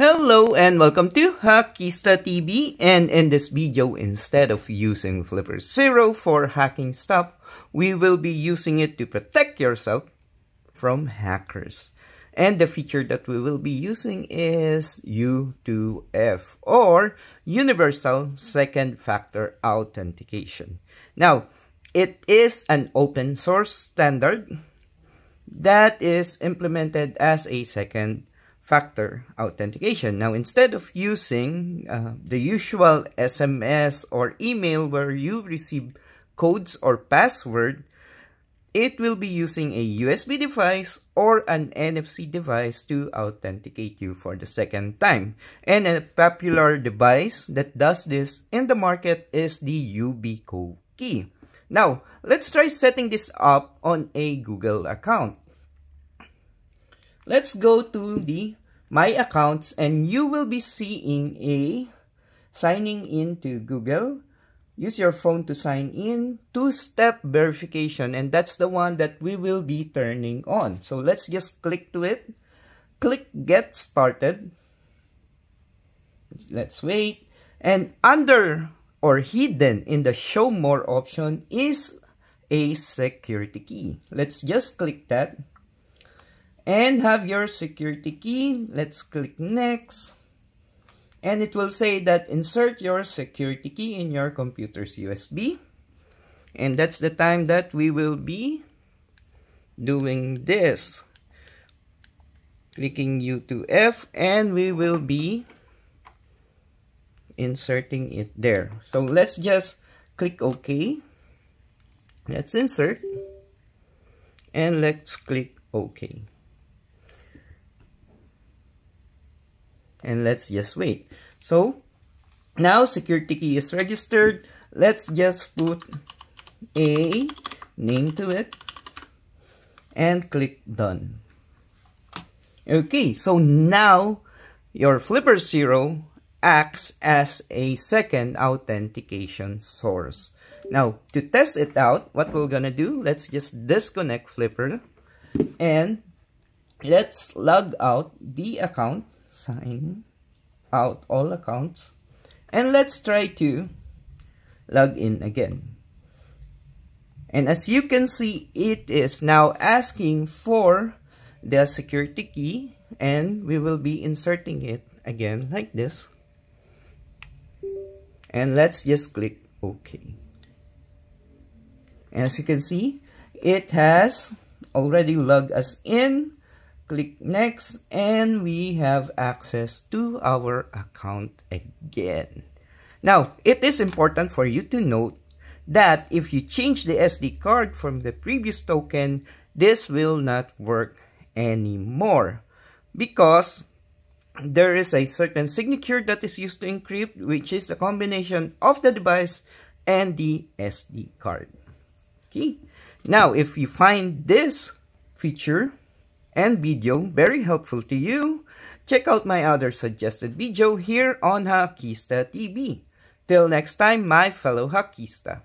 Hello and welcome to Hakista TV and in this video instead of using Flipper Zero for hacking stuff, we will be using it to protect yourself from hackers. And the feature that we will be using is U2F or Universal Second Factor Authentication. Now, it is an open source standard that is implemented as a second factor authentication. Now, instead of using uh, the usual SMS or email where you receive codes or password, it will be using a USB device or an NFC device to authenticate you for the second time. And a popular device that does this in the market is the Yubico key. Now, let's try setting this up on a Google account. Let's go to the My Accounts and you will be seeing a signing in to Google. Use your phone to sign in. Two-step verification and that's the one that we will be turning on. So let's just click to it. Click Get Started. Let's wait. And under or hidden in the Show More option is a security key. Let's just click that and have your security key. Let's click next. And it will say that insert your security key in your computer's USB. And that's the time that we will be doing this. Clicking U2F and we will be inserting it there. So let's just click OK. Let's insert. And let's click OK. And let's just wait. So now security key is registered. Let's just put a name to it and click done. Okay, so now your Flipper Zero acts as a second authentication source. Now, to test it out, what we're gonna do, let's just disconnect Flipper and let's log out the account sign out all accounts. And let's try to log in again. And as you can see it is now asking for the security key and we will be inserting it again like this. And let's just click OK. And as you can see it has already logged us in click next and we have access to our account again. Now, it is important for you to note that if you change the SD card from the previous token, this will not work anymore because there is a certain signature that is used to encrypt which is a combination of the device and the SD card. Okay. Now, if you find this feature and video very helpful to you, check out my other suggested video here on Hakista TV. Till next time, my fellow Hakista.